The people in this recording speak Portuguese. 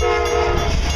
Música